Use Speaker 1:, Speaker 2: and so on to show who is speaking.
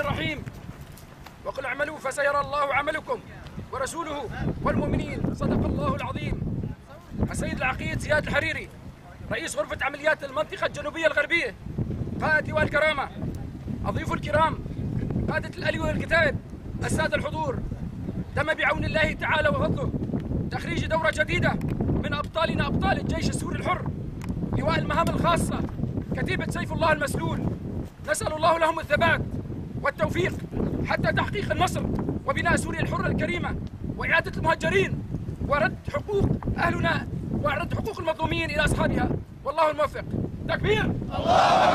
Speaker 1: الرحيم. وقل اعملوا فسيرى الله عملكم ورسوله والمؤمنين. صدق الله العظيم. السيد العقيد زياد الحريري رئيس غرفة عمليات المنطقة الجنوبية الغربية. قائد لواء الكرامة أضيف الكرام قادة الألي والكتائب السادة الحضور. تم بعون الله تعالى وفضله. تخريج دورة جديدة من أبطالنا أبطال الجيش السوري الحر. لواء المهام الخاصة كتيبة سيف الله المسلول. نسأل الله لهم الثبات. والتوفيق حتى تحقيق النصر وبناء سوريا الحرة الكريمة وإعادة المهجرين ورد حقوق أهلنا ورد حقوق المظلومين إلى أصحابها. والله الموفق. تكبير. الله